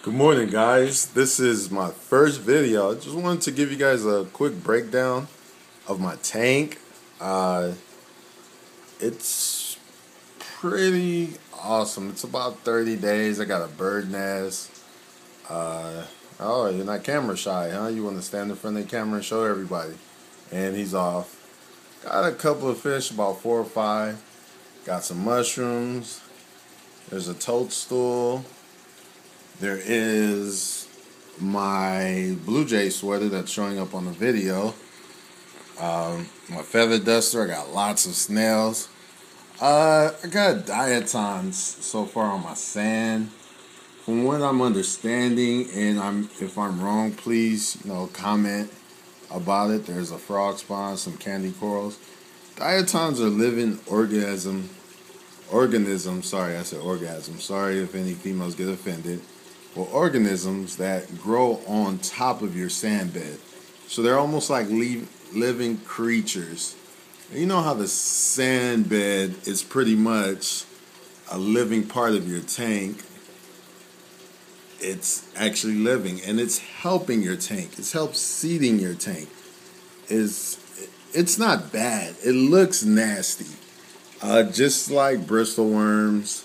Good morning, guys. This is my first video. I just wanted to give you guys a quick breakdown of my tank. Uh, it's pretty awesome. It's about 30 days. I got a bird nest. Uh, oh, you're not camera shy, huh? You want to stand in front of the camera and show everybody. And he's off. Got a couple of fish, about four or five. Got some mushrooms. There's a toadstool. There is my Blue Jay sweater that's showing up on the video. Um, my feather duster. I got lots of snails. Uh, I got diatoms so far on my sand. From what I'm understanding, and I'm if I'm wrong, please you know comment about it. There's a frog spawn, some candy corals. Diatoms are living organism organisms. Sorry, I said orgasm. Sorry if any females get offended or organisms that grow on top of your sand bed. So they're almost like living creatures. You know how the sand bed is pretty much a living part of your tank. It's actually living and it's helping your tank. It's help seeding your tank. Is it's not bad. It looks nasty. Uh, just like bristle worms,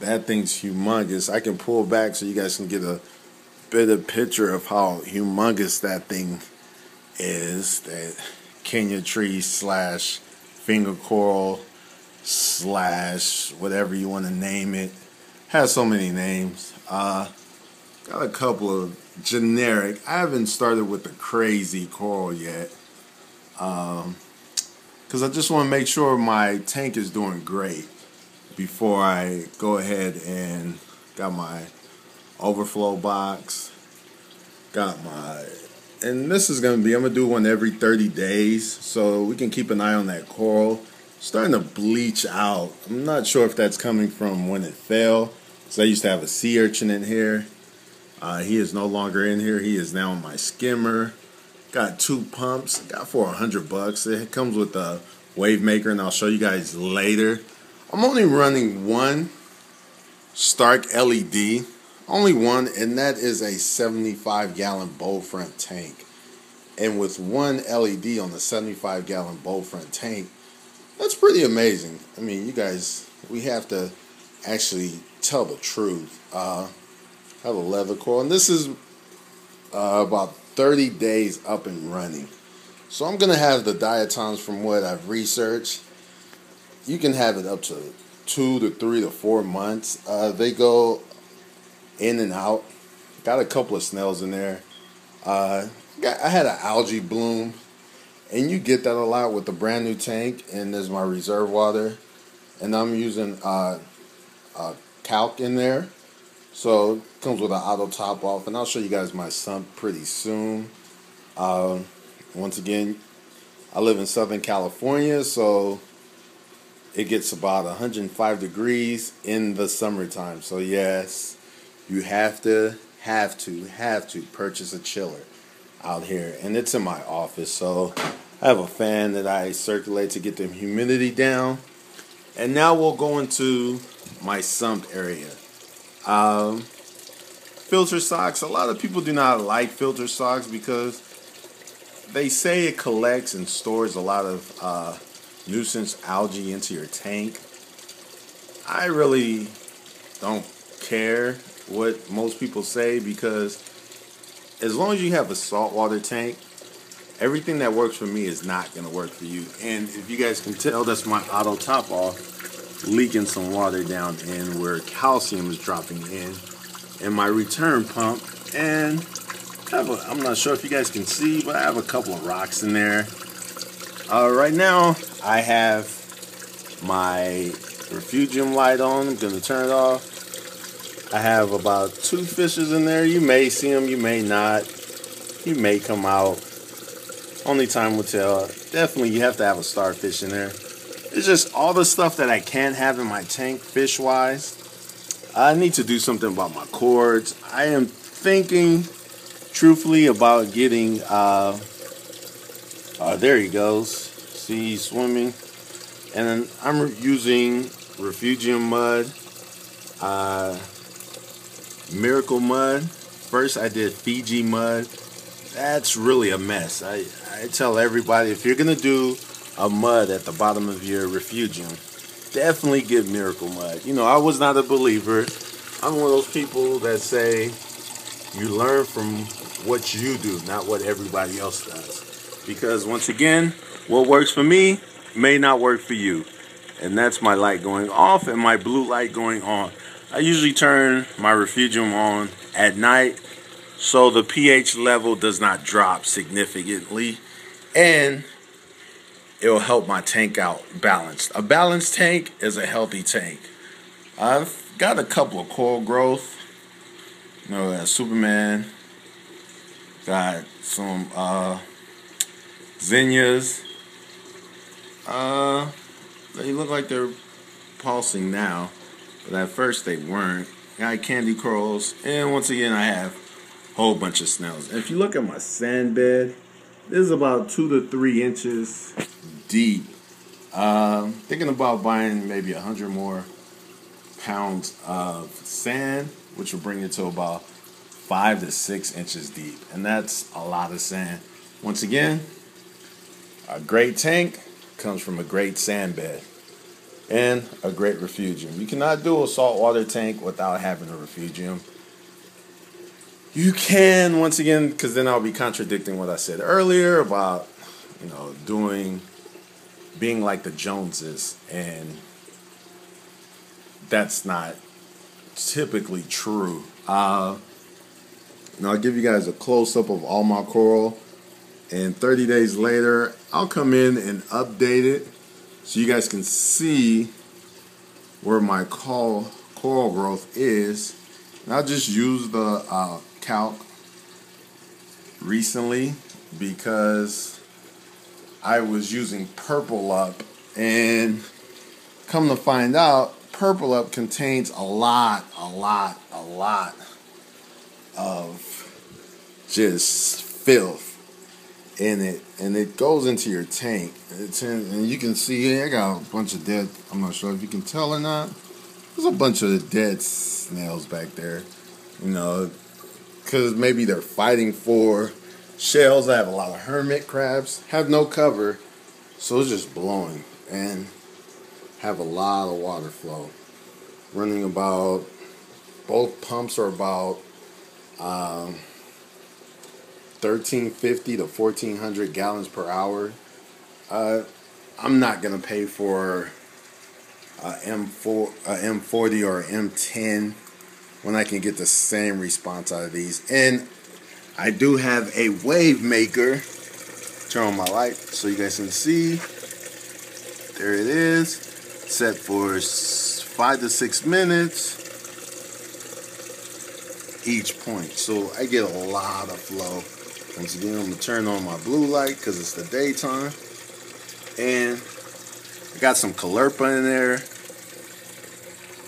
that thing's humongous. I can pull back so you guys can get a better picture of how humongous that thing is. That Kenya tree slash finger coral slash whatever you want to name it. Has so many names. Uh, got a couple of generic. I haven't started with the crazy coral yet. Um, because I just want to make sure my tank is doing great before I go ahead and got my overflow box, got my, and this is going to be, I'm going to do one every 30 days so we can keep an eye on that coral. starting to bleach out. I'm not sure if that's coming from when it fell. So I used to have a sea urchin in here. Uh, he is no longer in here. He is now in my skimmer. Got two pumps. Got for hundred bucks. It comes with a wave maker, and I'll show you guys later. I'm only running one Stark LED, only one, and that is a 75 gallon bow front tank. And with one LED on the 75 gallon bow front tank, that's pretty amazing. I mean, you guys, we have to actually tell the truth. Uh, I have a leather coral, and this is uh, about 30 days up and running. So I'm going to have the diatoms from what I've researched you can have it up to two to three to four months. Uh, they go in and out. Got a couple of snails in there. Uh, got, I had an algae bloom, and you get that a lot with the brand new tank. And there's my reserve water, and I'm using uh, uh, calc in there. So it comes with an auto top off, and I'll show you guys my sump pretty soon. Uh, once again, I live in Southern California, so it gets about 105 degrees in the summertime. So yes, you have to have to have to purchase a chiller out here and it's in my office. So I have a fan that I circulate to get the humidity down. And now we'll go into my sump area. Um, filter socks. A lot of people do not like filter socks because they say it collects and stores a lot of uh, nuisance algae into your tank. I really don't care what most people say because as long as you have a saltwater tank, everything that works for me is not going to work for you. And if you guys can tell, that's my auto top off leaking some water down in where calcium is dropping in. And my return pump, and I have a, I'm not sure if you guys can see, but I have a couple of rocks in there. Uh, right now, I have my refugium light on. I'm going to turn it off. I have about two fishes in there. You may see them, you may not. You may come out. Only time will tell. Definitely, you have to have a starfish in there. It's just all the stuff that I can't have in my tank fish wise. I need to do something about my cords. I am thinking, truthfully, about getting uh, uh, there he goes. See, he's swimming. And then I'm using refugium mud. Uh, Miracle Mud. First, I did Fiji Mud. That's really a mess. I, I tell everybody if you're going to do a mud at the bottom of your refugium, definitely get Miracle Mud. You know, I was not a believer. I'm one of those people that say you learn from what you do, not what everybody else does. Because once again, what works for me may not work for you. And that's my light going off and my blue light going on. I usually turn my refugium on at night so the pH level does not drop significantly and it'll help my tank out balanced. A balanced tank is a healthy tank. I've got a couple of coral growth. You know, that Superman. Got some uh, xenias. Uh, they look like they're pulsing now, but at first they weren't. Got candy corals, and once again I have a whole bunch of snails. if you look at my sand bed, this is about two to three inches deep. Uh, thinking about buying maybe a hundred more pounds of sand, which will bring it to about five to six inches deep. And that's a lot of sand. Once again, a great tank comes from a great sand bed and a great refugium. You cannot do a saltwater tank without having a refugium. You can, once again, because then I'll be contradicting what I said earlier about, you know, doing, being like the Joneses and that's not typically true. Uh, now I'll give you guys a close up of all my coral, and 30 days later I'll come in and update it so you guys can see where my coral coral growth is. And I just used the uh, calc recently because I was using purple up and come to find out Purple Up contains a lot, a lot, a lot of just filth in it, and it goes into your tank. It's in, and you can see I got a bunch of dead. I'm not sure if you can tell or not. There's a bunch of dead snails back there, you know, because maybe they're fighting for shells. I have a lot of hermit crabs, have no cover, so it's just blowing and have a lot of water flow. Running about, both pumps are about um, 1350 to 1400 gallons per hour. Uh, I'm not going to pay for a M4, a M40 or M10 when I can get the same response out of these. And I do have a wave maker. Turn on my light so you guys can see. There it is set for five to six minutes each point. So I get a lot of flow. Once again, I'm gonna turn on my blue light because it's the daytime. And I got some Caulerpa in there.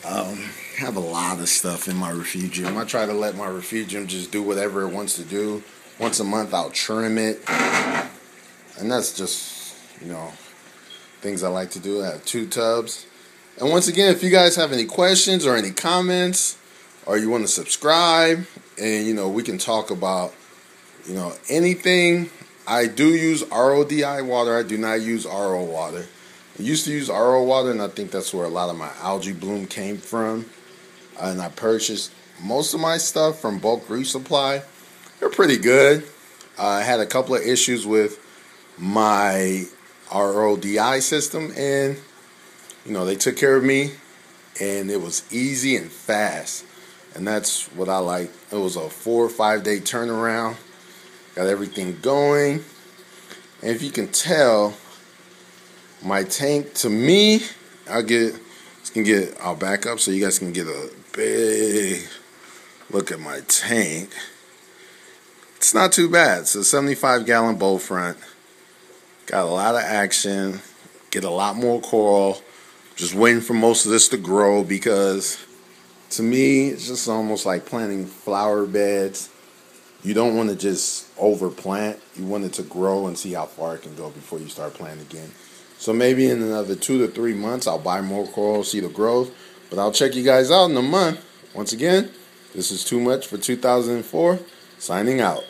Um, have a lot of stuff in my refugium. I try to let my refugium just do whatever it wants to do. Once a month, I'll trim it. And that's just, you know, things I like to do. I have two tubs. And once again, if you guys have any questions or any comments, or you want to subscribe, and you know, we can talk about, you know, anything. I do use RODI water. I do not use RO water. I used to use RO water, and I think that's where a lot of my algae bloom came from. And I purchased most of my stuff from Bulk Reef Supply. They're pretty good. Uh, I had a couple of issues with my RODI system, and you know they took care of me, and it was easy and fast, and that's what I like. It was a four or five day turnaround, got everything going, and if you can tell, my tank to me, I'll get can get I'll back up so you guys can get a big look at my tank. It's not too bad. It's a 75 gallon bow front. Got a lot of action. Get a lot more coral. Just waiting for most of this to grow because to me, it's just almost like planting flower beds. You don't want to just overplant. You want it to grow and see how far it can go before you start planting again. So maybe in another two to three months, I'll buy more coral, see the growth. But I'll check you guys out in a month. Once again, This is too much for 2004. Signing out.